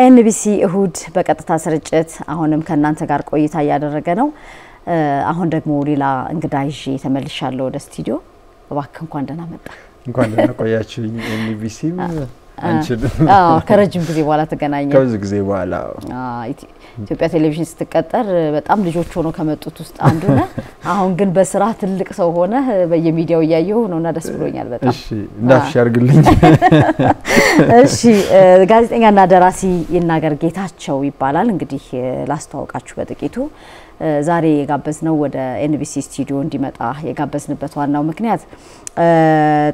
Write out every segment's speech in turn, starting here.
ኤንቢሲ እሁድ በቀጥታ ስርጭት አሁንም ከእናንተ ጋር ቆይታ እያደረገ ነው። አሁን ደግሞ ሌላ እንግዳ ይዤ ተመልሻለሁ ወደ ስቱዲዮ። እባክህ እንኳን ደህና መጣ። እንኳን ደህና ቆያችሁኝ። ኤንቢሲም ከረጅም ጊዜ በኋላ ተገናኘ። ከብዙ ጊዜ በኋላ ኢትዮጵያ ቴሌቪዥን ስትቀጠር በጣም ልጆች ሆኖ ከመጡት ውስጥ አንዱ ነህ። አሁን ግን በስራ ትልቅ ሰው ሆነ በየሚዲያው እያየሁ ነውና ደስ ብሎኛል በጣም። እሺ እንዳፍሽ ያርግልኝ። እሺ ጋዜጠኛና ደራሲ ይናገር ጌታቸው ይባላል። እንግዲህ ላስተዋውቃችሁ በጥቂቱ ዛሬ የጋበዝነው ወደ ኤንቢሲ ስቱዲዮ እንዲመጣ የጋበዝንበት ዋናው ምክንያት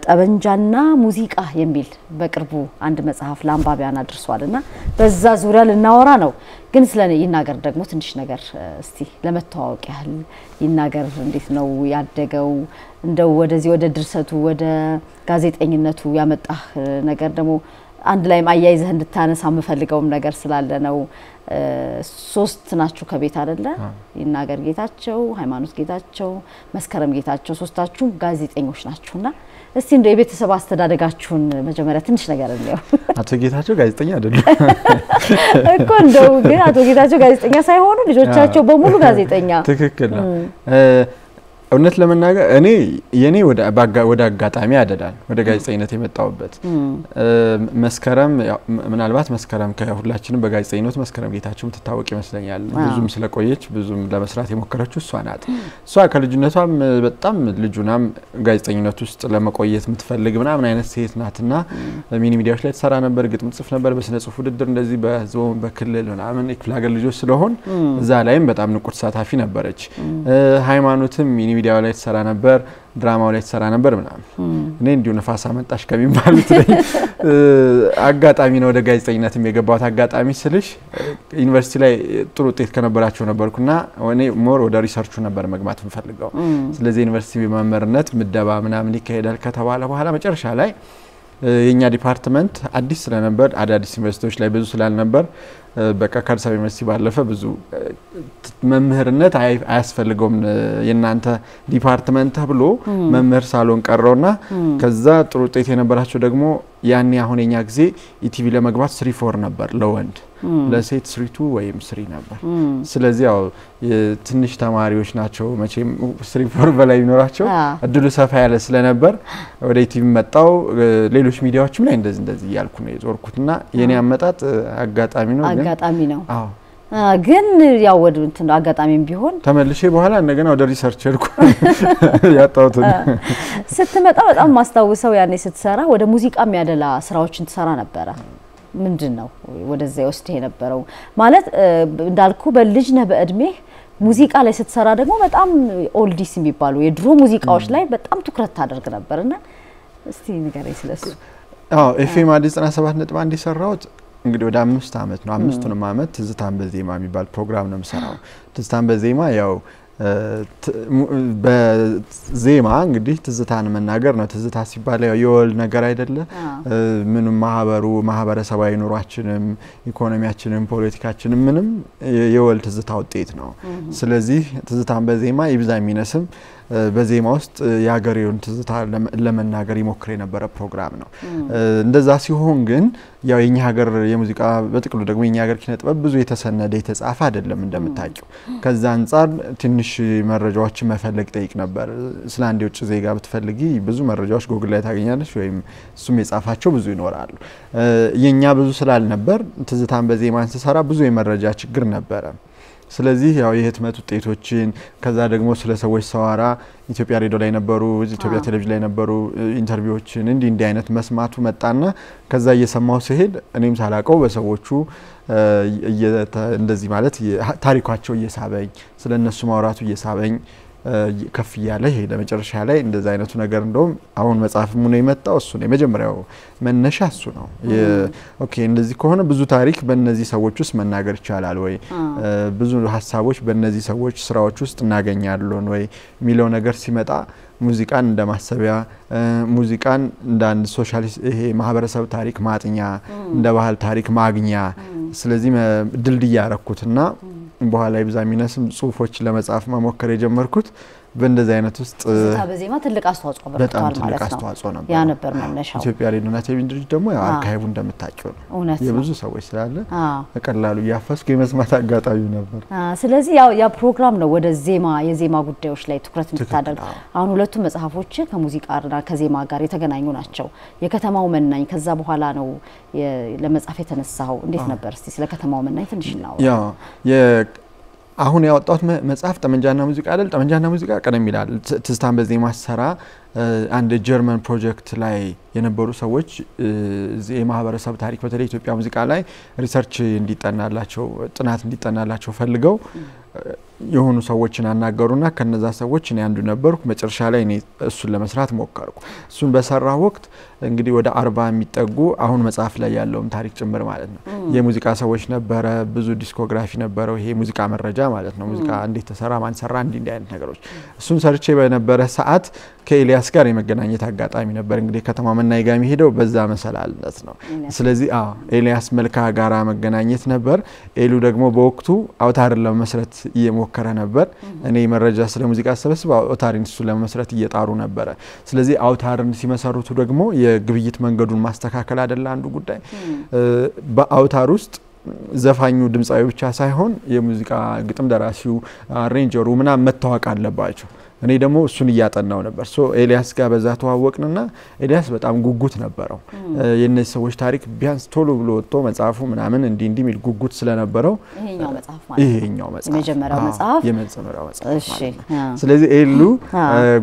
ጠበንጃና ሙዚቃ የሚል በቅርቡ አንድ መጽሐፍ ለአንባቢያን አድርሷል እና በዛ ዙሪያ ልናወራ ነው። ግን ስለ ይናገር ደግሞ ትንሽ ነገር እስቲ ለመተዋወቅ ያህል ይናገር እንዴት ነው ያደገው? እንደው ወደዚህ ወደ ድርሰቱ ወደ ጋዜጠኝነቱ ያመጣህ ነገር ደግሞ አንድ ላይም አያይዘህ እንድታነሳ የምፈልገውም ነገር ስላለ ነው። ሶስት ናችሁ ከቤት አይደለ? ይናገር ጌታቸው፣ ሃይማኖት ጌታቸው፣ መስከረም ጌታቸው ሶስታችሁም ጋዜጠኞች ናችሁና እስቲ እንደው የቤተሰብ አስተዳደጋችሁን መጀመሪያ ትንሽ ነገር እንየው። አቶ ጌታቸው ጋዜጠኛ አይደሉም እኮ እንደው ግን አቶ ጌታቸው ጋዜጠኛ ሳይሆኑ ልጆቻቸው በሙሉ ጋዜጠኛ። ትክክል ነው። እውነት ለመናገር እኔ የኔ ወደ አጋጣሚ ያደላል ወደ ጋዜጠኝነት የመጣሁበት። መስከረም ምናልባት መስከረም ከሁላችንም በጋዜጠኝነት መስከረም ጌታቸው የምትታወቅ ይመስለኛል። ብዙም ስለቆየች ብዙም ለመስራት የሞከረችው እሷ ናት። እሷ ከልጅነቷም በጣም ልጁናም ጋዜጠኝነት ውስጥ ለመቆየት የምትፈልግ ምናምን አይነት ሴት ናትና ሚኒ ሚዲያዎች ላይ ትሰራ ነበር፣ ግጥም ጽፍ ነበር፣ በስነ ጽሁፍ ውድድር እንደዚህ በዞን በክልል ምናምን የክፍለ ሀገር ልጆች ስለሆን እዛ ላይም በጣም ንቁ ተሳታፊ ነበረች። ሃይማኖትም mini media ላይ ትሰራ ነበር፣ ድራማው ላይ ትሰራ ነበር ምናምን። እኔ እንዲሁ ነፋስ አመጣሽ ከሚባሉት ላይ አጋጣሚ ነው ወደ ጋዜጠኝነት የገባሁት። አጋጣሚ ስልሽ ዩኒቨርሲቲ ላይ ጥሩ ውጤት ከነበራቸው ነበርኩና እኔ more ወደ research ኡ ነበር መግባት የምፈልገው። ስለዚህ ዩኒቨርሲቲ መምህርነት ምደባ ምናምን ይካሄዳል ከተባለ በኋላ መጨረሻ ላይ የእኛ department አዲስ ስለነበር አዳዲስ ዩኒቨርሲቲዎች ላይ ብዙ ስላልነበር በቃ ከአዲስ አበባ ዩኒቨርሲቲ ባለፈ ብዙ መምህርነት አያስፈልገውም የእናንተ department ተብሎ መምህር ሳንሆን ቀረና ከዛ ጥሩ ውጤት የነበራቸው ደግሞ ያኔ አሁን የኛ ጊዜ ኢቲቪ ለመግባት three four ነበር ለወንድ ለሴት three two ወይም three ነበር። ስለዚህ ያው ትንሽ ተማሪዎች ናቸው መቼም three four በላይ ቢኖራቸው እድሉ ሰፋ ያለ ስለነበር ወደ ኢቲቪ መጣሁ። ሌሎች ሚዲያዎችም ላይ እንደዚህ እንደዚህ እያልኩ ነው የዞርኩትና የኔ አመጣጥ አጋጣሚ ነው። አጋጣሚ ነው። አዎ ግን ያው ወደ እንትን አጋጣሚም ቢሆን ተመልሼ በኋላ እንደገና ወደ research ሄድኩ። ያጣሁት ስትመጣ በጣም ማስታውሰው ያኔ ስትሰራ ወደ ሙዚቃ የሚያደላ ስራዎችን ትሰራ ነበረ። ምንድን ነው ወደዛ የወሰደህ የነበረው? ማለት እንዳልኩ በልጅ ነህ በእድሜ ሙዚቃ ላይ ስትሰራ ደግሞ በጣም oldies የሚባሉ የድሮ ሙዚቃዎች ላይ በጣም ትኩረት ታደርግ ነበር እና እስቲ ንገረኝ ስለሱ። አዎ ኤፍኤም አዲስ 97 ነጥብ አንድ የሰራሁት እንግዲህ ወደ አምስት አመት ነው። አምስቱንም አመት ትዝታን በዜማ የሚባል ፕሮግራም ነው የምሰራው። ትዝታን በዜማ ያው በዜማ እንግዲህ ትዝታን መናገር ነው። ትዝታ ሲባል ያው የወል ነገር አይደለ? ምንም ማህበሩ ማህበረሰባዊ ኑሯችንም፣ ኢኮኖሚያችንም፣ ፖለቲካችንም ምንም የወል ትዝታ ውጤት ነው። ስለዚህ ትዝታን በዜማ ይብዛ የሚነስም በዜማ ውስጥ የሀገሬውን ትዝታ ለመናገር ይሞክር የነበረ ፕሮግራም ነው። እንደዛ ሲሆን ግን ያው የኛ ሀገር የሙዚቃ በጥቅሉ ደግሞ የኛ ሀገር ኪነ ጥበብ ብዙ የተሰነደ የተጻፈ አይደለም እንደምታውቂው። ከዛ አንጻር ትንሽ መረጃዎችን መፈለግ ጠይቅ ነበር። ስለ አንድ የውጭ ዜጋ ብትፈልጊ ብዙ መረጃዎች ጎግል ላይ ታገኛለች፣ ወይም እሱም የጻፋቸው ብዙ ይኖራሉ። የኛ ብዙ ስላልነበር ትዝታን በዜማን ስሰራ ብዙ የመረጃ ችግር ነበረ። ስለዚህ ያው የህትመት ውጤቶችን ከዛ ደግሞ ስለ ሰዎች ሰዋራ ኢትዮጵያ ሬዲዮ ላይ ነበሩ፣ ኢትዮጵያ ቴሌቪዥን ላይ ነበሩ ኢንተርቪዎችን እንዲህ እንዲህ አይነት መስማቱ መጣና ከዛ እየሰማው ሲሄድ እኔም ሳላቀው በሰዎቹ እንደዚህ ማለት ታሪኳቸው እየሳበኝ ስለ እነሱ ማውራቱ እየሳበኝ ከፍ እያለ ሄደ። መጨረሻ ላይ እንደዚ አይነቱ ነገር እንደውም አሁን መጽሐፍ ሙኖ የመጣው እሱ ነው። የመጀመሪያው መነሻ እሱ ነው። okay እንደዚህ ከሆነ ብዙ ታሪክ በእነዚህ ሰዎች ውስጥ መናገር ይቻላል ወይ፣ ብዙ ሀሳቦች በእነዚህ ሰዎች ስራዎች ውስጥ እናገኛለን ወይ የሚለው ነገር ሲመጣ ሙዚቃን እንደ ማሰቢያ ሙዚቃን እንደ አንድ social history ማህበረሰብ ታሪክ ማጥኛ እንደ ባህል ታሪክ ማግኛ ስለዚህ ድልድይ ያረኩትና በኋላ ይብዛም ይነስም ጽሁፎች ለመጻፍ መሞከር የጀመርኩት በእንደዚህ አይነት ውስጥ በዜማ ትልቅ አስተዋጽኦ በጣም ትልቅ አስተዋጽኦ ነበር። ያ ነበር መነሻው። ኢትዮጵያ ሬዲዮና ቴሌቪዥን ድርጅት ደግሞ ያው አርካይቡ እንደምታውቂው ነው የብዙ ሰዎች ስላለ አዎ። በቀላሉ እያፈስኩ የመስማት አጋጣሚ ነበር። ስለዚህ ያው ያ ፕሮግራም ነው ወደ ዜማ የዜማ ጉዳዮች ላይ ትኩረት እንድታደርግ። አሁን ሁለቱም መጽሐፎች ከሙዚቃና ከዜማ ጋር የተገናኙ ናቸው። የከተማው መናኝ ከዛ በኋላ ነው ለመጻፍ የተነሳው። እንዴት ነበር? እስቲ ስለ ከተማው መናኝ ትንሽ እናውራ። አሁን ያወጣሁት መጽሐፍ ጠመንጃና ሙዚቃ አይደል? ጠመንጃና ሙዚቃ ቀደም ይላል። ትዝታን ስሰራ እ፣ አንድ ጀርመን ፕሮጀክት ላይ የነበሩ ሰዎች የማህበረሰብ ታሪክ በተለይ ኢትዮጵያ ሙዚቃ ላይ research እንዲጠናላቸው ጥናት እንዲጠናላቸው ፈልገው የሆኑ ሰዎችን አናገሩና ከነዛ ሰዎች እኔ አንዱ ነበርኩ። መጨረሻ ላይ እኔ እሱን ለመስራት ሞከርኩ። እሱን በሰራሁ ወቅት እንግዲህ ወደ አርባ የሚጠጉ አሁን መጽሐፍ ላይ ያለውም ታሪክ ጭምር ማለት ነው የሙዚቃ ሰዎች ነበረ። ብዙ discography ነበረው። ይሄ ሙዚቃ መረጃ ማለት ነው። ሙዚቃ እንዴት ተሰራ፣ ማን ሰራ፣ እንዲህ እንዲህ አይነት ነገሮች እሱን ሰርቼ በነበረ ሰዓት ከኤልያስ ጋር የመገናኘት አጋጣሚ ነበር። እንግዲህ ከተማ መናኝ ጋር የሚሄደው በዛ መሰላልነት ነው። ስለዚህ አዎ ኤልያስ መልካ ጋራ መገናኘት ነበር። ኤሉ ደግሞ በወቅቱ አውታርን ለመመስረት እየሞከረ ነበር። እኔ መረጃ ስለ ሙዚቃ ሰበስብ አውታርን እሱ ለመመስረት እየጣሩ ነበረ። ስለዚህ አውታርን ሲመሰርቱ ደግሞ የግብይት መንገዱን ማስተካከል አይደለ አንዱ ጉዳይ በአውታር ውስጥ ዘፋኙ ድምፃዊ ብቻ ሳይሆን የሙዚቃ ግጥም ደራሲው arranger ኡ ምናምን መታወቅ አለባቸው። እኔ ደግሞ እሱን እያጠናሁ ነበር። so ኤልያስ ጋር በዛ ተዋወቅንና ኤልያስ በጣም ጉጉት ነበረው የእነዚህ ሰዎች ታሪክ ቢያንስ ቶሎ ብሎ ወጥቶ መጽሐፉ ምናምን እንዲህ እንዲህ የሚል ጉጉት ስለነበረው ይሄኛው መጽሐፍ ነው። የመጀመሪያው መጽሐፍ? ነው። ስለዚህ ኤሉ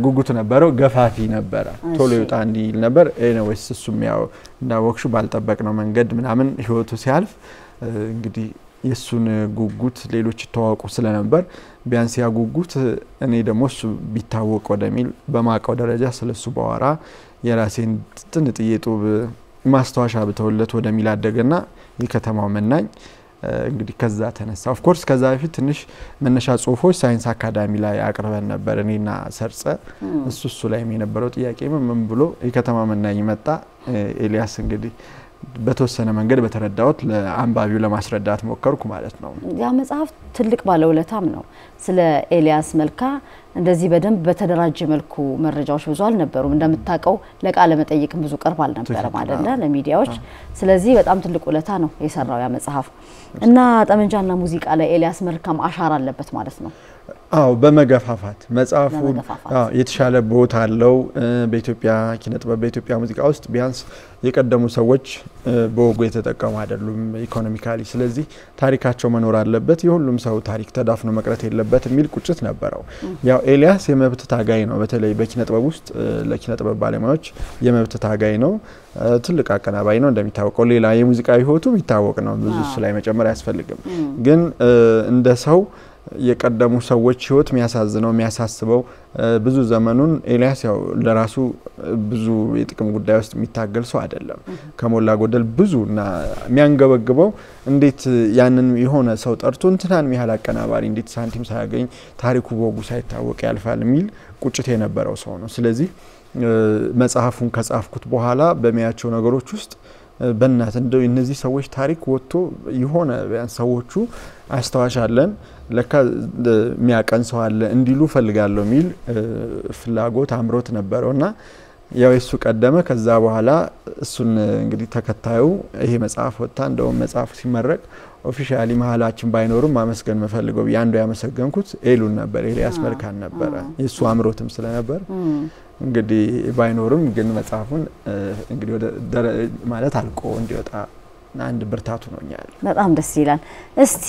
ጉጉት ነበረው፣ ገፋፊ ነበረ፣ ቶሎ ይውጣ እንዲል ነበር። anyways እሱም ያው እንዳወቅሽው ባልጠበቅነው መንገድ ምናምን ህይወቱ ሲያልፍ እንግዲህ የእሱን ጉጉት ሌሎች ይተዋወቁ ስለነበር ቢያንስ ያ ጉጉት እኔ ደግሞ እሱ ቢታወቅ ወደሚል በማቀው ደረጃ ስለሱ በኋላ የራሴን ጥንጥዬ ጡብ ማስታወሻ ብተውለት ወደሚል አደገና የከተማው መናኝ እንግዲህ ከዛ ተነሳ። of course ከዛ በፊት ትንሽ መነሻ ጽሁፎች ሳይንስ አካዳሚ ላይ አቅርበን ነበር እኔና ሰርጸ እሱ እሱ ላይም የነበረው ጥያቄ ምን ብሎ የከተማ መናኝ መጣ። ኤልያስ እንግዲህ በተወሰነ መንገድ በተረዳሁት ለአንባቢው ለማስረዳት ሞከርኩ ማለት ነው። ያ መጽሐፍ ትልቅ ባለውለታም ነው። ስለ ኤልያስ መልካ እንደዚህ በደንብ በተደራጀ መልኩ መረጃዎች ብዙ አልነበሩም። እንደምታውቀው ለቃለ መጠይቅም ብዙ ቅርብ አልነበረም አይደለ? ለሚዲያዎች። ስለዚህ በጣም ትልቅ ውለታ ነው የሰራው ያ መጽሐፍ እና ጠመንጃና ሙዚቃ ላይ ኤልያስ መልካም አሻራ አለበት ማለት ነው። አዎ በመገፋፋት መጽሐፉ የተሻለ ቦታ አለው። በኢትዮጵያ ኪነ ጥበብ በኢትዮጵያ ሙዚቃ ውስጥ ቢያንስ የቀደሙ ሰዎች በወጉ የተጠቀሙ አይደሉም ኢኮኖሚካሊ። ስለዚህ ታሪካቸው መኖር አለበት፣ የሁሉም ሰው ታሪክ ተዳፍኖ መቅረት የለበት የሚል ቁጭት ነበረው። ያው ኤልያስ የመብት ታጋይ ነው። በተለይ በኪነ ጥበብ ውስጥ ለኪነ ጥበብ ባለሙያዎች የመብት ታጋይ ነው። ትልቅ አቀናባይ ነው። እንደሚታወቀው ሌላ የሙዚቃ ሕይወቱ የሚታወቅ ነው። ብዙ እሱ ላይ መጨመር አያስፈልግም። ግን እንደ ሰው የቀደሙ ሰዎች ህይወት የሚያሳዝነው የሚያሳስበው ብዙ ዘመኑን ኤልያስ ያው ለራሱ ብዙ የጥቅም ጉዳይ ውስጥ የሚታገል ሰው አይደለም። ከሞላ ጎደል ብዙ እና የሚያንገበግበው እንዴት ያንን የሆነ ሰው ጠርቶ እንትናን ያህል አቀናባሪ እንዴት ሳንቲም ሳያገኝ ታሪኩ በወጉ ሳይታወቅ ያልፋል የሚል ቁጭት የነበረው ሰው ነው። ስለዚህ መጽሐፉን ከጻፍኩት በኋላ በሚያቸው ነገሮች ውስጥ በእናት እንደው እነዚህ ሰዎች ታሪክ ወጥቶ የሆነ ቢያንስ ሰዎቹ አስታዋሽ አለን ለካ የሚያቀን ሰው አለ እንዲሉ ፈልጋለሁ የሚል ፍላጎት አምሮት ነበረው እና ያው የሱ ቀደመ። ከዛ በኋላ እሱን እንግዲህ ተከታዩ ይሄ መጽሐፍ ወጣ እንደውም መጽሐፉ ሲመረቅ officially መሀላችን ባይኖርም ማመስገን የምፈልገው አንዱ ያመሰገንኩት ኤሉን ነበር፣ ኤልያስ መልካ ነበረ። የእሱ አምሮትም ስለነበር እንግዲህ ባይኖርም ግን መጽሐፉን እንግዲህ ማለት አልቆ እንዲወጣ አንድ ብርታቱ ነው እኛል በጣም ደስ ይላል። እስቲ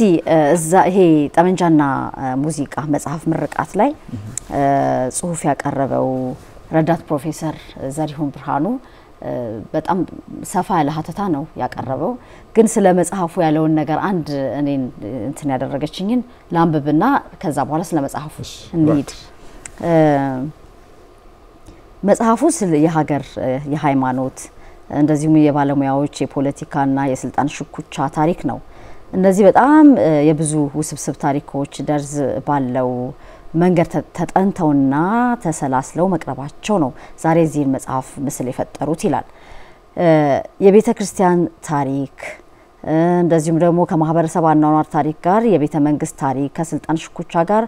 እዛ ይሄ ጠመንጃና ሙዚቃ መጽሐፍ ምርቃት ላይ ጽሁፍ ያቀረበው ረዳት ፕሮፌሰር ዘሪሁን ብርሃኑ በጣም ሰፋ ያለ ሀተታ ነው ያቀረበው። ግን ስለ መጽሐፉ ያለውን ነገር አንድ እኔን እንትን ያደረገችኝን ላንብብና ከዛ በኋላ ስለ መጽሐፉ እንሂድ። መጽሐፉ ስለ የሀገር የሃይማኖት እንደዚሁም የባለሙያዎች የፖለቲካና የስልጣን ሽኩቻ ታሪክ ነው። እነዚህ በጣም የብዙ ውስብስብ ታሪኮች ደርዝ ባለው መንገድ ተጠንተውና ተሰላስለው መቅረባቸው ነው ዛሬ እዚህን መጽሐፍ ምስል የፈጠሩት ይላል። የቤተ ክርስቲያን ታሪክ እንደዚሁም ደግሞ ከማህበረሰብ አኗኗር ታሪክ ጋር የቤተ መንግስት ታሪክ፣ ከስልጣን ሽኩቻ ጋር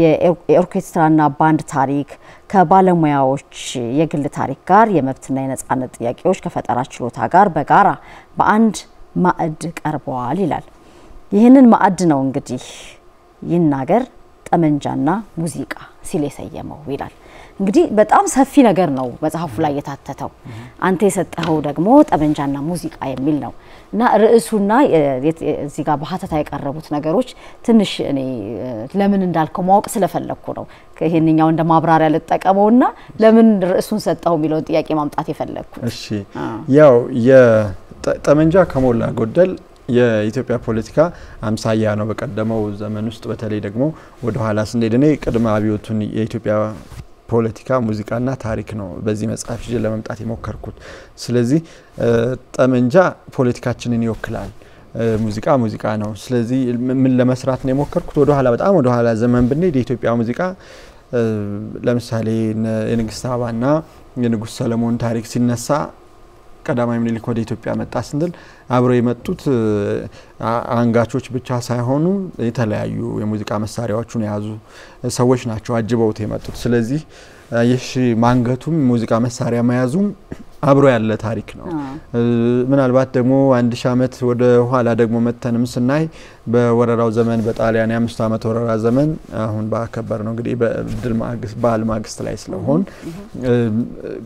የኦርኬስትራና ባንድ ታሪክ፣ ከባለሙያዎች የግል ታሪክ ጋር የመብትና የነጻነት ጥያቄዎች ከፈጠራ ችሎታ ጋር በጋራ በአንድ ማዕድ ቀርበዋል ይላል። ይህንን ማዕድ ነው እንግዲህ ይናገር ጠመንጃና ሙዚቃ ሲል የሰየመው ይላል። እንግዲህ በጣም ሰፊ ነገር ነው መጽሐፉ ላይ የታተተው። አንተ የሰጠኸው ደግሞ ጠመንጃና ሙዚቃ የሚል ነው እና ርዕሱና እዚህ ጋር በሀተታ የቀረቡት ነገሮች ትንሽ እኔ ለምን እንዳልከው ማወቅ ስለፈለግኩ ነው። ይሄንኛው እንደ ማብራሪያ ልጠቀመውና ለምን ርዕሱን ሰጠው የሚለውን ጥያቄ ማምጣት የፈለግኩ። እሺ ያው የጠመንጃ ከሞላ ጎደል የኢትዮጵያ ፖለቲካ አምሳያ ነው። በቀደመው ዘመን ውስጥ በተለይ ደግሞ ወደ ኋላ ስንሄድ እኔ ቅድመ አብዮቱን የኢትዮጵያ ፖለቲካ ሙዚቃና ታሪክ ነው በዚህ መጽሐፍ ይዤ ለመምጣት የሞከርኩት። ስለዚህ ጠመንጃ ፖለቲካችንን ይወክላል፣ ሙዚቃ ሙዚቃ ነው። ስለዚህ ምን ለመስራት ነው የሞከርኩት? ወደ ኋላ በጣም ወደ ኋላ ዘመን ብንሄድ የኢትዮጵያ ሙዚቃ ለምሳሌ የንግስት ሳባና የንጉስ ሰለሞን ታሪክ ሲነሳ ቀዳማዊ ምኒልክ ወደ ኢትዮጵያ መጣ ስንል አብረው የመጡት አንጋቾች ብቻ ሳይሆኑ የተለያዩ የሙዚቃ መሳሪያዎቹን የያዙ ሰዎች ናቸው አጅበውት የመጡት። ስለዚህ የሺ ማንገቱም ሙዚቃ መሳሪያ መያዙም አብሮ ያለ ታሪክ ነው። ምናልባት ደግሞ አንድ ሺህ ዓመት ወደ ኋላ ደግሞ መተንም ስናይ በወረራው ዘመን በጣሊያን የአምስት ዓመት ወረራ ዘመን አሁን ባከበር ነው እንግዲህ በድል ማግስት በዓል ማግስት ላይ ስለሆን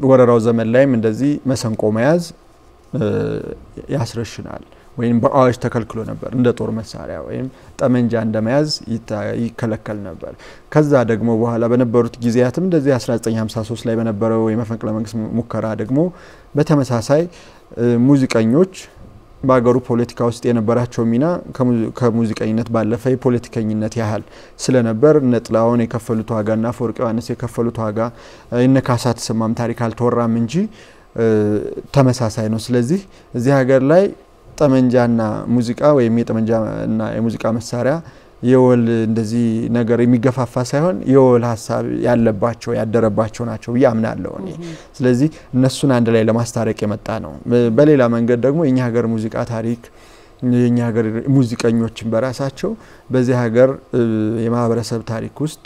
ወረራው ዘመን ላይም እንደዚህ መሰንቆ መያዝ ያስረሽናል ወይም በአዋጅ ተከልክሎ ነበር። እንደ ጦር መሳሪያ ወይም ጠመንጃ እንደ መያዝ ይከለከል ነበር። ከዛ ደግሞ በኋላ በነበሩት ጊዜያትም እንደዚህ 1953 ላይ በነበረው የመፈንቅለ መንግስት ሙከራ ደግሞ በተመሳሳይ ሙዚቀኞች በሀገሩ ፖለቲካ ውስጥ የነበራቸው ሚና ከሙዚቀኝነት ባለፈ የፖለቲከኝነት ያህል ስለነበር እነ ጥላሁን የከፈሉት ዋጋና አፈወርቅ ዮሐንስ የከፈሉት ዋጋ እነ ካሳ ተሰማም ታሪክ አልተወራም እንጂ ተመሳሳይ ነው። ስለዚህ እዚህ ሀገር ላይ ጠመንጃና ሙዚቃ ወይም የጠመንጃና የሙዚቃ መሳሪያ የወል እንደዚህ ነገር የሚገፋፋ ሳይሆን የወል ሀሳብ ያለባቸው ያደረባቸው ናቸው ብዬ አምናለሁ እኔ። ስለዚህ እነሱን አንድ ላይ ለማስታረቅ የመጣ ነው። በሌላ መንገድ ደግሞ የኛ ሀገር ሙዚቃ ታሪክ የኛ ሀገር ሙዚቀኞችን በራሳቸው በዚህ ሀገር የማህበረሰብ ታሪክ ውስጥ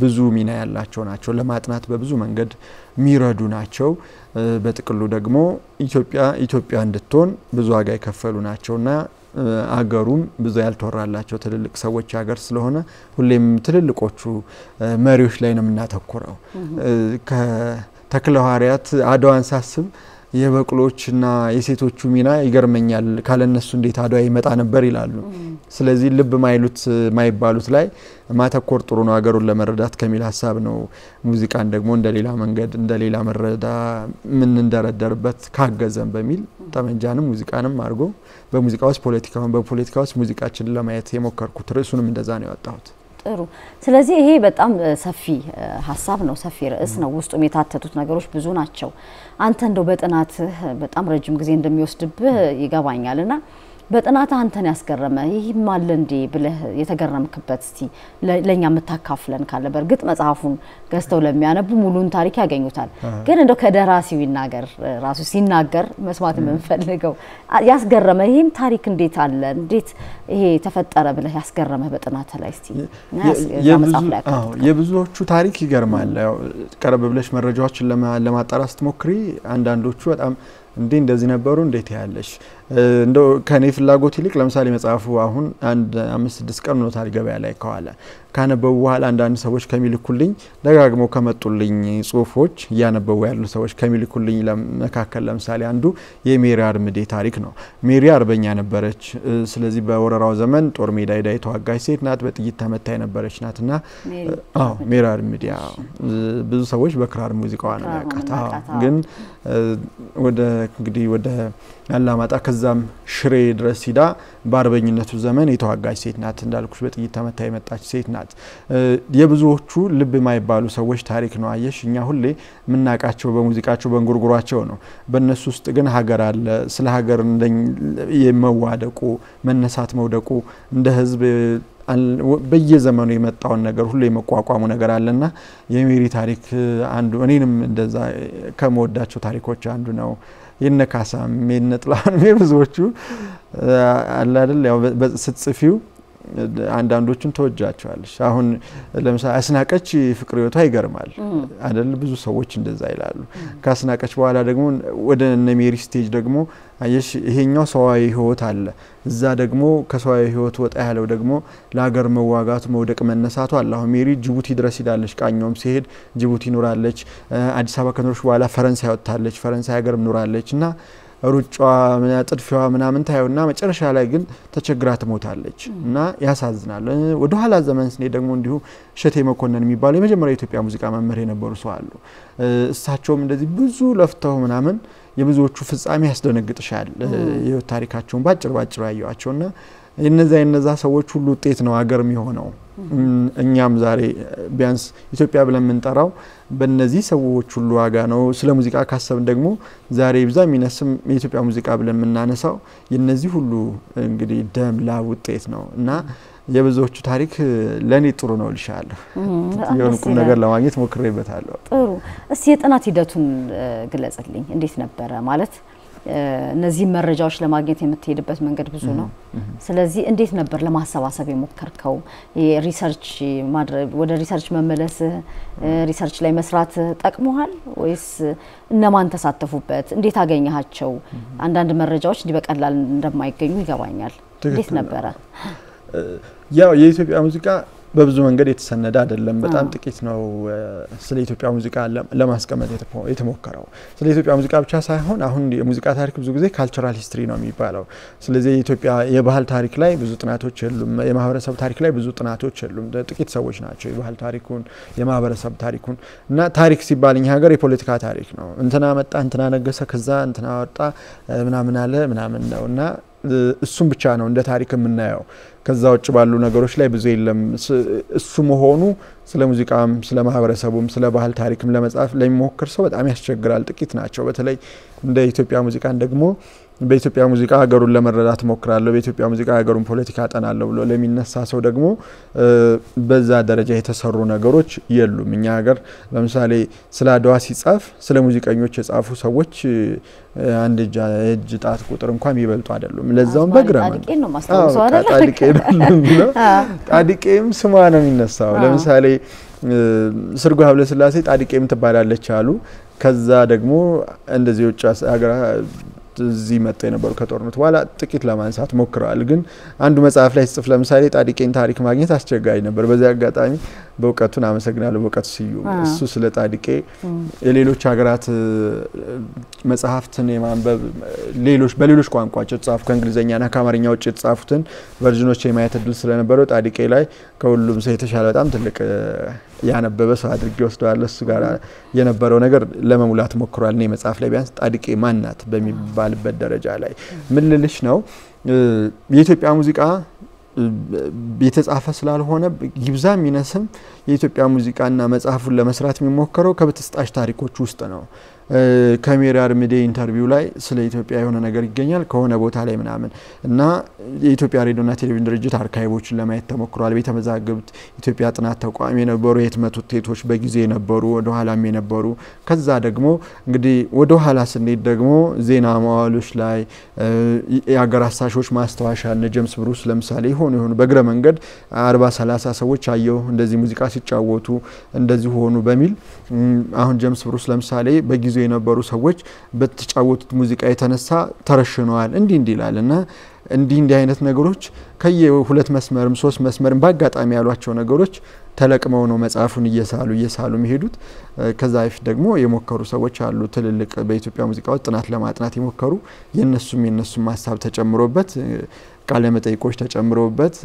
ብዙ ሚና ያላቸው ናቸው። ለማጥናት በብዙ መንገድ የሚረዱ ናቸው። በጥቅሉ ደግሞ ኢትዮጵያ ኢትዮጵያ እንድትሆን ብዙ ዋጋ የከፈሉ ናቸውና አገሩም ብዙ ያልተወራላቸው ትልልቅ ሰዎች ሀገር ስለሆነ ሁሌም ትልልቆቹ መሪዎች ላይ ነው የምናተኩረው። ከተክለ ሐዋርያት አድዋን ሳስብ የበቅሎችና የሴቶቹ ሚና ይገርመኛል። ካለነሱ እንዴት አድዋ ይመጣ ነበር ይላሉ። ስለዚህ ልብ ማይሉት ማይባሉት ላይ ማተኮር ጥሩ ነው ሀገሩን ለመረዳት ከሚል ሀሳብ ነው። ሙዚቃን ደግሞ እንደ ሌላ መንገድ እንደ ሌላ መረዳ የምንደረደርበት ካገዘን በሚል ጠመንጃንም ሙዚቃንም አድርጎ በሙዚቃ ውስጥ ፖለቲካውን በፖለቲካ ውስጥ ሙዚቃችንን ለማየት የሞከርኩት ርዕሱንም እንደዛ ነው ያወጣሁት። ጥሩ። ስለዚህ ይሄ በጣም ሰፊ ሀሳብ ነው፣ ሰፊ ርዕስ ነው። ውስጡም የታተቱት ነገሮች ብዙ ናቸው። አንተ እንደው በጥናትህ በጣም ረጅም ጊዜ እንደሚወስድብህ ይገባኛል እና በጥናትህ አንተን ያስገረመ ይህም አለ እንዴ ብለህ የተገረምክበት እስቲ ለእኛ የምታካፍለን ካለ። በእርግጥ መጽሐፉን ገዝተው ለሚያነቡ ሙሉን ታሪክ ያገኙታል። ግን እንደው ከደራሲው ይናገር ራሱ ሲናገር መስማት የምንፈልገው ያስገረመ ይህም ታሪክ እንዴት አለ እንዴት ይሄ ተፈጠረ ብለህ ያስገረመ በጥናት ላይ እስቲ መጽሐፍ ላይ የብዙዎቹ ታሪክ ይገርማል። ቀረብ ብለሽ መረጃዎችን ለማጣራት ስትሞክሪ አንዳንዶቹ በጣም እንዴ እንደዚህ ነበሩ እንዴት ያለሽ እንደው ከኔ ፍላጎት ይልቅ ለምሳሌ መጽሐፉ አሁን አንድ አምስት ስድስት ቀን ሆኖታል ገበያ ላይ ከዋለ ካነበቡ በኋላ አንዳንድ ሰዎች ከሚልኩልኝ ደጋግመው ከመጡልኝ ጽሁፎች እያነበቡ ያሉ ሰዎች ከሚልኩልኝ መካከል ለምሳሌ አንዱ የሜሪ አርምዴ ታሪክ ነው። ሜሪ አርበኛ ነበረች። ስለዚህ በወረራው ዘመን ጦር ሜዳ ሄዳ የተዋጋች ሴት ናት። በጥይት ተመታ የነበረች ናት እና ሜሪ አርምዴ ብዙ ሰዎች በክራር ሙዚቃዋ ነው ያውቃት። ግን ወደ እንግዲህ ወደ አላማጣ ከዛም ሽሬ ድረስ ሂዳ በአርበኝነቱ ዘመን የተዋጋች ሴት ናት። እንዳልኩሽ በጥይት ተመታ የመጣች ሴት ናት። የብዙዎቹ ልብ የማይባሉ ሰዎች ታሪክ ነው። አየሽ፣ እኛ ሁሌ የምናውቃቸው በሙዚቃቸው በእንጉርጉሯቸው ነው። በእነሱ ውስጥ ግን ሀገር አለ። ስለ ሀገር የመዋደቁ መነሳት መውደቁ እንደ ህዝብ በየዘመኑ የመጣውን ነገር ሁሉ የመቋቋሙ ነገር አለና የሜሪ ታሪክ አንዱ እኔንም እንደዛ ከመወዳቸው ታሪኮች አንዱ ነው። የነ ካሳም የነ ጥላሁንም የብዙዎቹ አለ ያው ስትጽፊው አንዳንዶቹን ትወጃቸዋለሽ። አሁን ለምሳሌ አስናቀች ፍቅር ህይወቷ ይገርማል አይደል? ብዙ ሰዎች እንደዛ ይላሉ። ከአስናቀች በኋላ ደግሞ ወደ እነ ሜሪ stage ደግሞ አየሽ፣ ይሄኛው ሰዋዊ ህይወት አለ፣ እዛ ደግሞ ከሰዋዊ ህይወት ወጣ ያለው ደግሞ ለሀገር መዋጋቱ መውደቅ መነሳቱ አለ። አሁን ሜሪ ጅቡቲ ድረስ ሂዳለች። ቃኘውም ሲሄድ ጅቡቲ ኑራለች። አዲስ አበባ ከኖረች በኋላ ፈረንሳይ ወጥታለች። ፈረንሳይ ሀገርም ኑራለች እና ሩጫዋ ጥድፊዋ ምናምን ታየውና መጨረሻ ላይ ግን ተቸግራ ትሞታለች እና ያሳዝናል። ወደ ኋላ ዘመን ስኔ ደግሞ እንዲሁ እሸቴ መኮንን የሚባሉ የመጀመሪያ የኢትዮጵያ ሙዚቃ መምህር የነበሩ ሰው አሉ። እሳቸውም እንደዚህ ብዙ ለፍተው ምናምን የብዙዎቹ ፍጻሜ ያስደነግጥሻል። የህይወት ታሪካቸውን ባጭር ባጭሩ ያየዋቸውና የነዛ የነዛ ሰዎች ሁሉ ውጤት ነው ሀገር የሚሆነው። እኛም ዛሬ ቢያንስ ኢትዮጵያ ብለን የምንጠራው በእነዚህ ሰዎች ሁሉ ዋጋ ነው። ስለ ሙዚቃ ካሰብን ደግሞ ዛሬ ብዛ የሚነስም የኢትዮጵያ ሙዚቃ ብለን የምናነሳው የነዚህ ሁሉ እንግዲህ ደም ላብ ውጤት ነው እና የብዙዎቹ ታሪክ ለእኔ ጥሩ ነው ልሻለሁ። የሆነ ቁም ነገር ለማግኘት ሞክሬበታለሁ። ጥሩ። እስቲ የጥናት ሂደቱን ግለጽልኝ። እንዴት ነበረ ማለት እነዚህ መረጃዎች ለማግኘት የምትሄድበት መንገድ ብዙ ነው። ስለዚህ እንዴት ነበር ለማሰባሰብ የሞከርከው? research ወደ research መመለስህ research ላይ መስራት ጠቅሞሃል ወይስ እነማን ተሳተፉበት? እንዴት አገኘሃቸው? አንዳንድ መረጃዎች እንዲህ በቀላል እንደማይገኙ ይገባኛል። እንዴት ነበረ? ያው የኢትዮጵያ ሙዚቃ በብዙ መንገድ የተሰነደ አይደለም። በጣም ጥቂት ነው ስለ ኢትዮጵያ ሙዚቃ ለማስቀመጥ የተሞከረው። ስለ ኢትዮጵያ ሙዚቃ ብቻ ሳይሆን አሁን የሙዚቃ ታሪክ ብዙ ጊዜ cultural history ነው የሚባለው። ስለዚህ የኢትዮጵያ የባህል ታሪክ ላይ ብዙ ጥናቶች የሉም። የማህበረሰብ ታሪክ ላይ ብዙ ጥናቶች የሉም። ጥቂት ሰዎች ናቸው የባህል ታሪኩን፣ የማህበረሰብ ታሪኩን እና ታሪክ ሲባል እኛ ሀገር የፖለቲካ ታሪክ ነው። እንትና መጣ፣ እንትና ነገሰ፣ ከዛ እንትና ወጣ ምናምን አለ ምናምን ነው እና እሱም ብቻ ነው እንደ ታሪክ የምናየው። ከዛ ውጭ ባሉ ነገሮች ላይ ብዙ የለም። እሱ መሆኑ ስለ ሙዚቃም ስለ ማህበረሰቡም ስለ ባህል ታሪክም ለመጻፍ ለሚሞክር ሰው በጣም ያስቸግራል። ጥቂት ናቸው። በተለይ እንደ ኢትዮጵያ ሙዚቃን ደግሞ በኢትዮጵያ ሙዚቃ ሀገሩን ለመረዳት እሞክራለሁ፣ በኢትዮጵያ ሙዚቃ ሀገሩን ፖለቲካ አጠናለሁ ብሎ ለሚነሳ ሰው ደግሞ በዛ ደረጃ የተሰሩ ነገሮች የሉም። እኛ ሀገር ለምሳሌ ስለ አድዋ ሲጻፍ ስለ ሙዚቀኞች የጻፉ ሰዎች አንድ እጅ ጣት ቁጥር እንኳን የሚበልጡ አይደሉም። ለዛውም በግረ ጣዲቄም ስሟ ነው የሚነሳው። ለምሳሌ ስርጎ ሀብለስላሴ ጣዲቄም ትባላለች አሉ። ከዛ ደግሞ እንደዚህ ሀገራ እዚህ መጥቶ የነበሩ ከጦርነቱ በኋላ ጥቂት ለማንሳት ሞክረዋል። ግን አንዱ መጽሐፍ ላይ ስጽፍ ለምሳሌ ጣዲቄን ታሪክ ማግኘት አስቸጋሪ ነበር። በዚህ አጋጣሚ በእውቀቱን አመሰግናለሁ። በእውቀቱ ስዩም እሱ ስለ ጣዲቄ የሌሎች ሀገራት መጽሐፍትን የማንበብ ሌሎች በሌሎች ቋንቋዎች የተጻፉ ከእንግሊዝኛና ከአማርኛ ውጭ የተጻፉትን ቨርዥኖች የማየት እድል ስለነበረው ጣዲቄ ላይ ከሁሉም ሰው የተሻለ በጣም ትልቅ ያነበበ ሰው አድርጌ ወስደዋለሁ። እሱ ጋር የነበረው ነገር ለመሙላት ሞክሯል። እኔ መጽሐፍ ላይ ቢያንስ ጣዲቄ ማናት በሚባልበት ደረጃ ላይ ምን ልልሽ ነው የኢትዮጵያ ሙዚቃ የተጻፈ ስላልሆነ ይብዛም ይነስም የኢትዮጵያ ሙዚቃና መጽሐፉን ለመስራት የሚሞከረው ከብጥስጣሽ ታሪኮች ውስጥ ነው። ከሜሪ አርምዴ interview ላይ ስለ ኢትዮጵያ የሆነ ነገር ይገኛል ከሆነ ቦታ ላይ ምናምን እና የኢትዮጵያ ሬዲዮና ቴሌቪዥን ድርጅት archive ኦችን ለማየት ተሞክሯል። ቤተ መዛግብት፣ ኢትዮጵያ ጥናት ተቋም የነበሩ የህትመት ውጤቶች በጊዜ የነበሩ ወደ ኋላም የነበሩ ከዛ ደግሞ እንግዲህ ወደ ኋላ ስንሄድ ደግሞ ዜና መዋሎች ላይ የሀገር አሳሾች ማስታወሻ እነ ጀምስ ብሩስ ለምሳሌ የሆኑ የሆኑ በእግረ መንገድ አርባ ሰላሳ ሰዎች አየሁ እንደዚህ ሙዚቃ ሲጫወቱ እንደዚህ ሆኑ በሚል አሁን ጀምስ ብሩስ ለምሳሌ በጊዜው የነበሩ ሰዎች በተጫወቱት ሙዚቃ የተነሳ ተረሽነዋል። እንዲህ እንዲህ ይላል እና እንዲህ እንዲህ አይነት ነገሮች ከየሁለት መስመርም ሶስት መስመርም በአጋጣሚ ያሏቸው ነገሮች ተለቅመው ነው መጽሐፉን እየሳሉ እየሳሉ የሚሄዱት። ከዛ በፊት ደግሞ የሞከሩ ሰዎች አሉ። ትልልቅ በኢትዮጵያ ሙዚቃ ጥናት ለማጥናት የሞከሩ የነሱም የነሱም ሀሳብ ተጨምሮበት ቃለ መጠይቆች ተጨምሮበት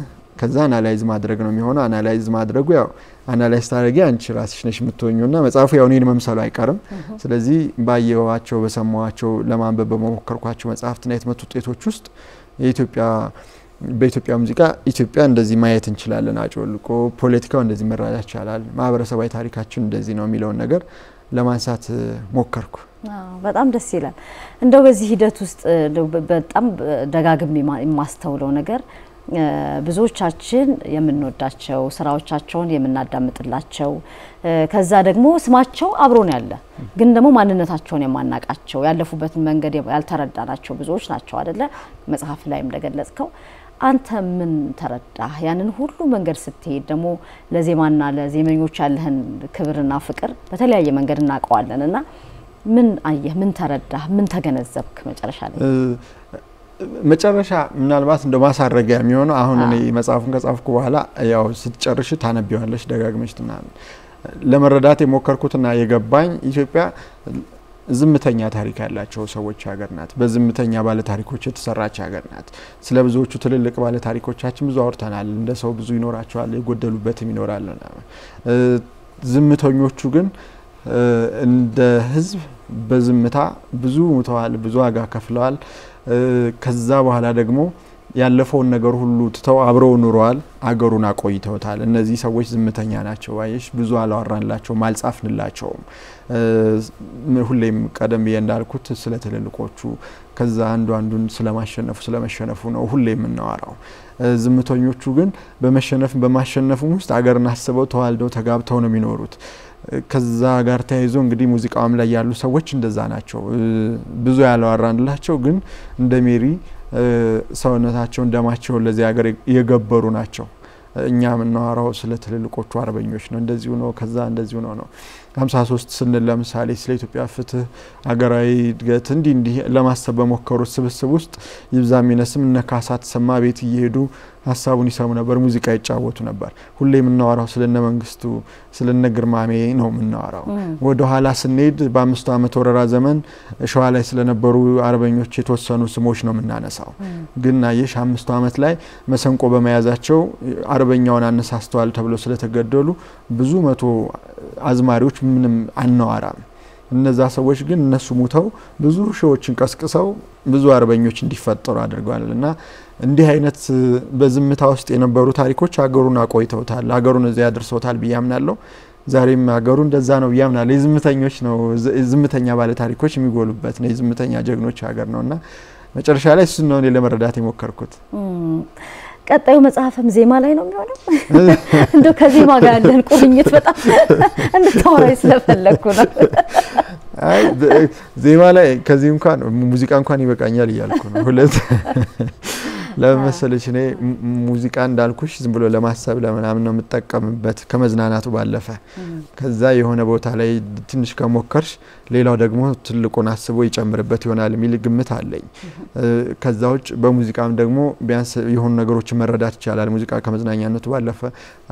ከዛ analyze ማድረግ ነው የሚሆነው። analyze ማድረጉ ያው analyze ታደረጊ አንቺ ራስሽ ነሽ የምትሆኚው እና መጽሐፉ ያው እኔን መምሰሉ አይቀርም። ስለዚህ ባየዋቸው በሰማዋቸው ለማንበብ በሞከርኳቸው መጽሐፍትና የህትመት ውጤቶች ውስጥ የኢትዮጵያ በኢትዮጵያ ሙዚቃ ኢትዮጵያ እንደዚህ ማየት እንችላለን፣ አጮልቆ ፖለቲካው እንደዚህ መረዳት ይቻላል፣ ማህበረሰባዊ ታሪካችን እንደዚህ ነው የሚለውን ነገር ለማንሳት ሞከርኩ። በጣም ደስ ይላል። እንደው በዚህ ሂደት ውስጥ በጣም ደጋግም የማስተውለው ነገር ብዙዎቻችን የምንወዳቸው ስራዎቻቸውን የምናዳምጥላቸው ከዛ ደግሞ ስማቸው አብሮን ያለ ግን ደግሞ ማንነታቸውን የማናቃቸው ያለፉበትን መንገድ ያልተረዳናቸው ብዙዎች ናቸው አደለ? መጽሐፍ ላይም እንደገለጽከው አንተ ምን ተረዳህ? ያንን ሁሉ መንገድ ስትሄድ ደግሞ ለዜማና ለዜመኞች ያለህን ክብርና ፍቅር በተለያየ መንገድ እናውቀዋለን እና ምን አየህ? ምን ተረዳህ? ምን ተገነዘብክ መጨረሻ ላይ? መጨረሻ ምናልባት እንደ ማሳረጊያ የሚሆነው አሁን እኔ መጽሐፉን ከጻፍኩ በኋላ ያው ስትጨርሽ ታነቢዋለሽ ደጋግመሽ ምናምን ለመረዳት የሞከርኩትና የገባኝ ኢትዮጵያ ዝምተኛ ታሪክ ያላቸው ሰዎች ሀገር ናት። በዝምተኛ ባለ ታሪኮች የተሰራች ሀገር ናት። ስለ ብዙዎቹ ትልልቅ ባለ ታሪኮቻችን ብዙ አውርተናል። እንደ ሰው ብዙ ይኖራቸዋል፣ የጎደሉበትም ይኖራል። ዝምተኞቹ ግን እንደ ሕዝብ በዝምታ ብዙ ሙተዋል፣ ብዙ ዋጋ ከፍለዋል። ከዛ በኋላ ደግሞ ያለፈውን ነገር ሁሉ ትተው አብረው ኑረዋል። አገሩን አቆይተውታል። እነዚህ ሰዎች ዝምተኛ ናቸው። አየሽ፣ ብዙ አላወራንላቸውም፣ አልጻፍንላቸውም። ሁሌም ቀደም ብዬ እንዳልኩት ስለ ትልልቆቹ ከዛ አንዱ አንዱን ስለማሸነፉ ስለመሸነፉ ነው ሁሌ የምናወራው። ዝምተኞቹ ግን በመሸነፍ በማሸነፉም ውስጥ አገርን አስበው ተዋልደው ተጋብተው ነው የሚኖሩት። ከዛ ጋር ተያይዞ እንግዲህ ሙዚቃውም ላይ ያሉ ሰዎች እንደዛ ናቸው። ብዙ ያላወራንላቸው ግን እንደ ሜሪ ሰውነታቸውን ደማቸውን ለዚህ ሀገር የገበሩ ናቸው። እኛ የምናወራው ስለ ትልልቆቹ አርበኞች ነው። እንደዚሁ ነው፣ ከዛ እንደዚሁ ነው ነው ሀምሳ ሶስት ስንል ለምሳሌ ስለ ኢትዮጵያ ፍትህ፣ ሀገራዊ እድገት እንዲህ እንዲህ ለማሰብ በሞከሩት ስብስብ ውስጥ ይብዛ የሚነስም እነ ካሳ ተሰማ ቤት እየሄዱ ሀሳቡን ይሰሙ ነበር፣ ሙዚቃ ይጫወቱ ነበር። ሁሌ የምናወራው ስለነ መንግስቱ ስለነ ግርማሜ ነው የምናወራው። ወደ ኋላ ስንሄድ በአምስቱ ዓመት ወረራ ዘመን ሸዋ ላይ ስለነበሩ አርበኞች የተወሰኑ ስሞች ነው የምናነሳው። ግን አየሽ አምስቱ ዓመት ላይ መሰንቆ በመያዛቸው አርበኛውን አነሳስተዋል ተብሎ ስለተገደሉ ብዙ መቶ አዝማሪዎች ምንም አናዋራም። እነዛ ሰዎች ግን እነሱ ሙተው ብዙ ሺዎችን ቀስቅሰው ብዙ አርበኞች እንዲፈጠሩ አድርገዋል እና እንዲህ አይነት በዝምታ ውስጥ የነበሩ ታሪኮች ሀገሩን አቆይተውታል፣ ሀገሩን እዚያ ያደርሰውታል ብዬ አምናለሁ። ዛሬም ሀገሩ እንደዛ ነው ብዬ አምናለሁ። የዝምተኞች ነው ዝምተኛ ባለ ታሪኮች የሚጎሉበት ነው። የዝምተኛ ጀግኖች ሀገር ነው እና መጨረሻ ላይ እሱን ነው እኔ ለመረዳት የሞከርኩት። ቀጣዩ መጽሐፍም ዜማ ላይ ነው የሚሆነው። እንደው ከዜማ ጋር ያለን ቁርኝት በጣም እንድታወራኝ ስለፈለግኩ ነው። አይ ዜማ ላይ ከዚህ እንኳን ሙዚቃ እንኳን ይበቃኛል እያልኩ ነው። ሁለት ለመሰለች እኔ ሙዚቃ እንዳልኩሽ ዝም ብሎ ለማሰብ ለምናምን ነው የምጠቀምበት ከመዝናናቱ ባለፈ። ከዛ የሆነ ቦታ ላይ ትንሽ ከሞከርሽ ሌላው ደግሞ ትልቁን አስቦ ይጨምርበት ይሆናል የሚል ግምት አለኝ። ከዛ ውጭ በሙዚቃም ደግሞ ቢያንስ የሆኑ ነገሮችን መረዳት ይቻላል። ሙዚቃ ከመዝናኛነቱ ባለፈ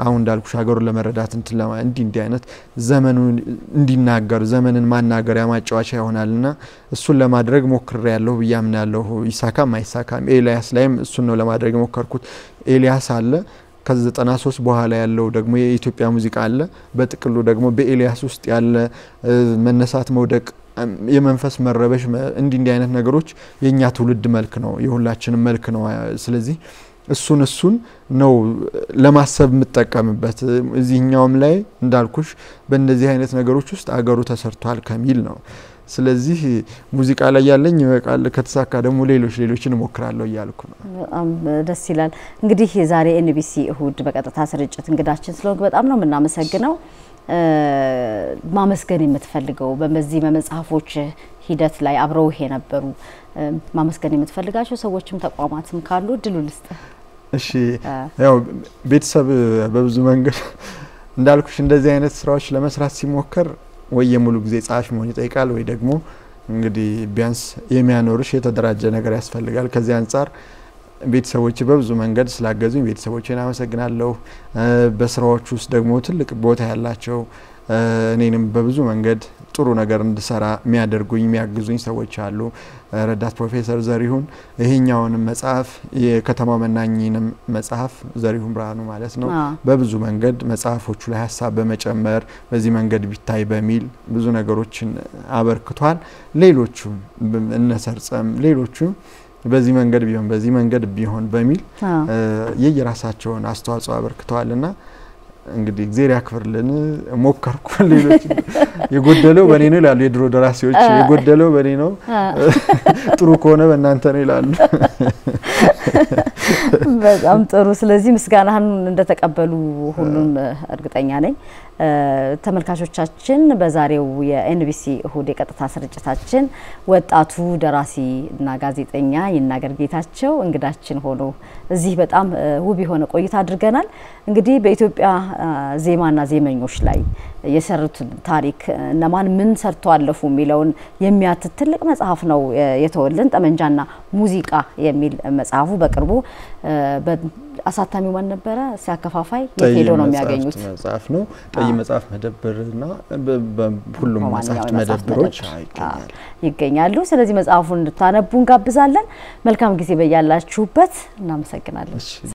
አሁን እንዳልኩሽ ሀገሩን ለመረዳት እንትን ለማ እንዲህ እንዲህ አይነት ዘመኑን እንዲናገር ዘመንን ማናገሪያ ማጫወቻ ይሆናል እና እሱን ለማድረግ ሞክሬ ያለሁ ብዬ አምናለሁ። ይሳካም አይሳካም ኤልያስ ላይም እሱን ነው ለማድረግ የሞከርኩት። ኤልያስ አለ ከዘጠና ሶስት በኋላ ያለው ደግሞ የኢትዮጵያ ሙዚቃ አለ። በጥቅሉ ደግሞ በኤልያስ ውስጥ ያለ መነሳት፣ መውደቅ፣ የመንፈስ መረበሽ እንዲህ እንዲህ አይነት ነገሮች የእኛ ትውልድ መልክ ነው፣ የሁላችንም መልክ ነው። ስለዚህ እሱን እሱን ነው ለማሰብ የምጠቀምበት። እዚህኛውም ላይ እንዳልኩሽ በእነዚህ አይነት ነገሮች ውስጥ አገሩ ተሰርቷል ከሚል ነው። ስለዚህ ሙዚቃ ላይ ያለኝ ይበቃል። ከተሳካ ደግሞ ሌሎች ሌሎችን እሞክራለሁ እያልኩ ነው። በጣም ደስ ይላል። እንግዲህ ዛሬ ኤንቢሲ እሁድ በቀጥታ ስርጭት እንግዳችን ስለሆንክ በጣም ነው የምናመሰግነው። ማመስገን የምትፈልገው በዚህ በመጽሐፎች ሂደት ላይ አብረውህ የነበሩ ማመስገን የምትፈልጋቸው ሰዎችም ተቋማትም ካሉ እድሉ ልስጥ። እሺ፣ ያው ቤተሰብ በብዙ መንገድ እንዳልኩሽ እንደዚህ አይነት ስራዎች ለመስራት ሲሞከር ወይ የሙሉ ጊዜ ጸሐፊ መሆን ይጠይቃል፣ ወይ ደግሞ እንግዲህ ቢያንስ የሚያኖርሽ የተደራጀ ነገር ያስፈልጋል። ከዚህ አንጻር ቤተሰቦች በብዙ መንገድ ስላገዙኝ ቤተሰቦችን አመሰግናለሁ። በስራዎች ውስጥ ደግሞ ትልቅ ቦታ ያላቸው እኔንም በብዙ መንገድ ጥሩ ነገር እንድሰራ የሚያደርጉኝ የሚያግዙኝ ሰዎች አሉ። ረዳት ፕሮፌሰር ዘሪሁን ይሄኛውንም መጽሐፍ የከተማ መናኝንም መጽሐፍ ዘሪሁን ብርሃኑ ማለት ነው በብዙ መንገድ መጽሐፎቹ ላይ ሀሳብ በመጨመር በዚህ መንገድ ቢታይ በሚል ብዙ ነገሮችን አበርክቷል። ሌሎቹም እነሰርጸም ሌሎቹም በዚህ መንገድ ቢሆን በዚህ መንገድ ቢሆን በሚል የየራሳቸውን አስተዋጽኦ አበርክተዋልና እንግዲህ እግዜር ያክብርልን። ሞከርኩ። ሌሎች የጎደለው በእኔ ነው ይላሉ የድሮ ደራሲዎች። የጎደለው በእኔ ነው፣ ጥሩ ከሆነ በእናንተ ነው ይላሉ። በጣም ጥሩ። ስለዚህ ምስጋናህን እንደተቀበሉ ሁሉም እርግጠኛ ነኝ። ተመልካቾቻችን በዛሬው የኤንቢሲ እሁድ የቀጥታ ስርጭታችን ወጣቱ ደራሲ እና ጋዜጠኛ ይናገር ጌታቸው እንግዳችን ሆኖ እዚህ በጣም ውብ የሆነ ቆይታ አድርገናል። እንግዲህ በኢትዮጵያ ዜማና ዜመኞች ላይ የሰሩትን ታሪክ እነማን ምን ሰርቶ አለፉ የሚለውን የሚያትት ትልቅ መጽሐፍ ነው የተወልን። ጠመንጃና ሙዚቃ የሚል መጽሐፉ በቅርቡ አሳታሚው ማን ነበረ? ሲያከፋፋይ የት ሄደው ነው የሚያገኙት? መጽሐፍ ነው። ቀይ መጽሐፍ መደብርና ሁሉም መጽሐፍት መደብሮች ይገኛሉ። ስለዚህ መጽሐፉን እንድታነቡ እንጋብዛለን። መልካም ጊዜ በያላችሁበት። እናመሰግናለን።